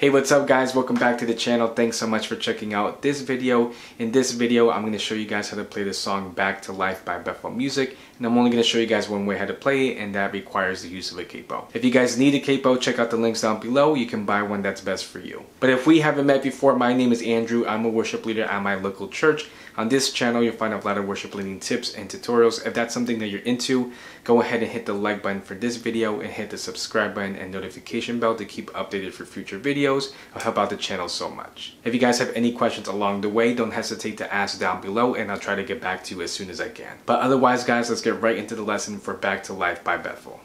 Hey what's up guys welcome back to the channel thanks so much for checking out this video in this video I'm going to show you guys how to play the song Back to Life by Bethel Music and I'm only going to show you guys one way how to play it and that requires the use of a capo. If you guys need a capo check out the links down below you can buy one that's best for you. But if we haven't met before my name is Andrew I'm a worship leader at my local church. On this channel you'll find a lot of worship leading tips and tutorials. If that's something that you're into go ahead and hit the like button for this video and hit the subscribe button and notification bell to keep updated for future videos. It'll help out the channel so much. If you guys have any questions along the way, don't hesitate to ask down below and I'll try to get back to you as soon as I can. But otherwise guys, let's get right into the lesson for Back to Life by Bethel.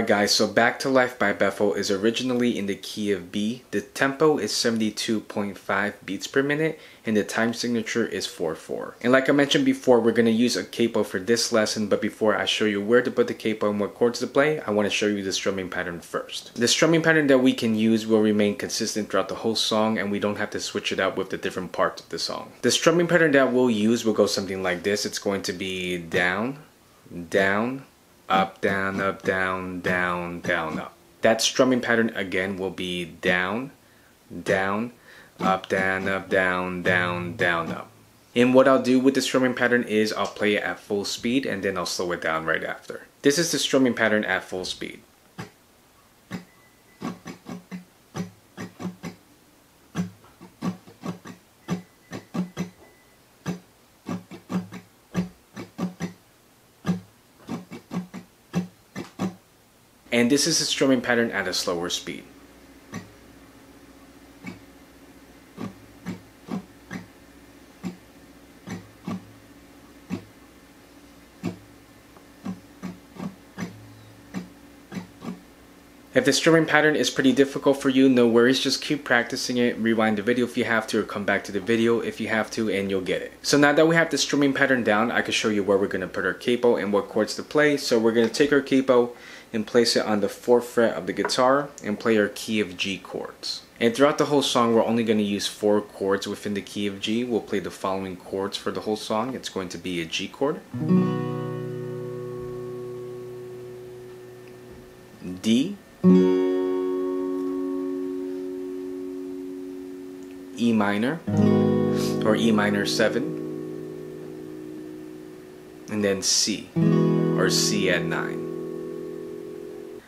Alright guys, so Back to Life by Bethel is originally in the key of B. The tempo is 72.5 beats per minute and the time signature is 4-4. And like I mentioned before, we're going to use a capo for this lesson, but before I show you where to put the capo and what chords to play, I want to show you the strumming pattern first. The strumming pattern that we can use will remain consistent throughout the whole song and we don't have to switch it up with the different parts of the song. The strumming pattern that we'll use will go something like this. It's going to be down, down, up, down, up, down, down, down, up. That strumming pattern again will be down, down, up, down, up, down, down, down, up. And what I'll do with the strumming pattern is I'll play it at full speed and then I'll slow it down right after. This is the strumming pattern at full speed. And this is a strumming pattern at a slower speed. If the strumming pattern is pretty difficult for you, no worries, just keep practicing it, rewind the video if you have to, or come back to the video if you have to, and you'll get it. So now that we have the strumming pattern down, I can show you where we're going to put our capo and what chords to play. So we're going to take our capo and place it on the 4th fret of the guitar and play our key of G chords. And throughout the whole song, we're only going to use four chords within the key of G. We'll play the following chords for the whole song. It's going to be a G chord, D, E minor or E minor 7 and then C or C add 9.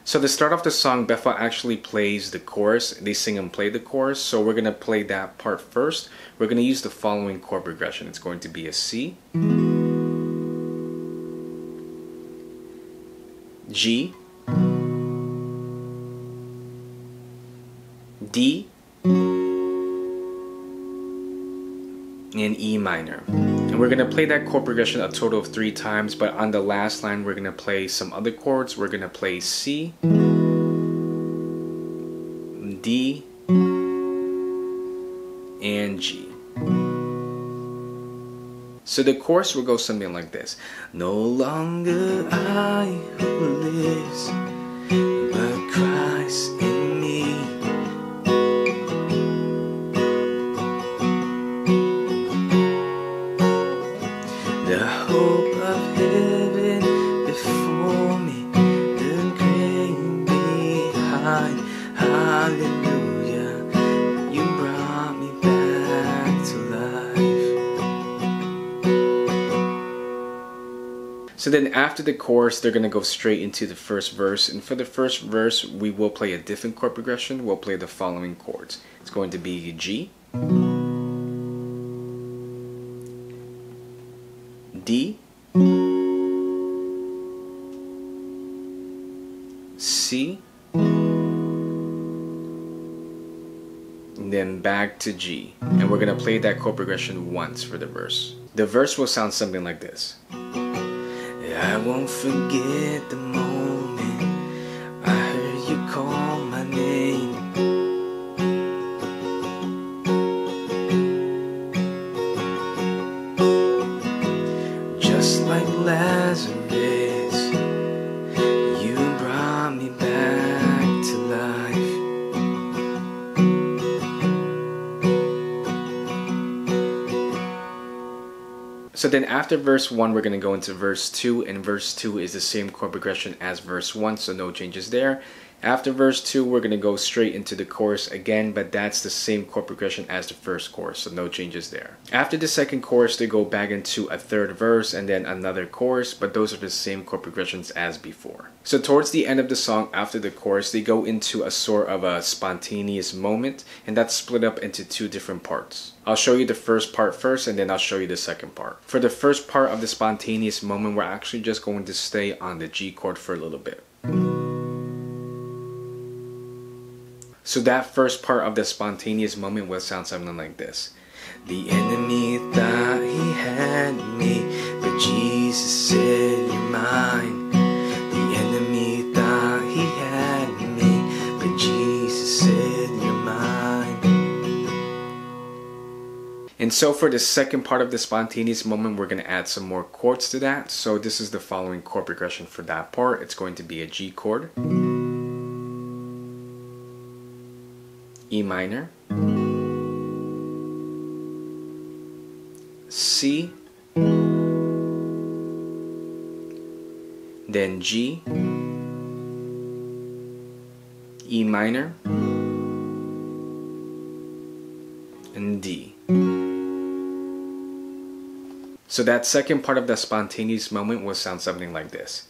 So to start off the song, Bethel actually plays the chorus. They sing and play the chorus. So we're going to play that part first. We're going to use the following chord progression. It's going to be a C, G, D, and E minor. And we're to play that chord progression a total of three times, but on the last line we're to play some other chords. We're to play C, D, and G. So the chorus will go something like this. No longer I So then after the chorus, they're going to go straight into the first verse. And for the first verse, we will play a different chord progression. We'll play the following chords. It's going to be G, D, C, and then back to G. And we're to play that chord progression once for the verse. The verse will sound something like this. I won't forget the moment I heard you call So then after verse 1, we're going to go into verse 2, and verse 2 is the same chord progression as verse 1, so no changes there. After verse 2, we're going to go straight into the chorus again, but that's the same chord progression as the first chorus, so no changes there. After the second chorus, they go back into a third verse and then another chorus, but those are the same chord progressions as before. So towards the end of the song, after the chorus, they go into a sort of a spontaneous moment, and that's split up into two different parts. I'll show you the first part first, and then I'll show you the second part. For the first part of the spontaneous moment, we're actually just going to stay on the G chord for a little bit. So that first part of the spontaneous moment will sound something like this. The enemy thought he had me, but Jesus said you're mine. The enemy thought he had me, but Jesus said you're mine. And so for the second part of the spontaneous moment, we're going to add some more chords to that. So this is the following chord progression for that part. It's going to be a G chord. E minor, C, then G, E minor, and D. So that second part of the spontaneous moment will sound something like this.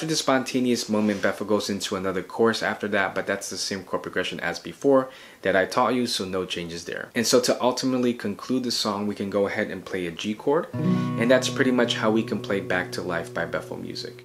After the spontaneous moment, Bethel goes into another chorus after that, but that's the same chord progression as before that I taught you, so no changes there. And so to ultimately conclude the song, we can go ahead and play a G chord, and that's pretty much how we can play Back to Life by Bethel Music.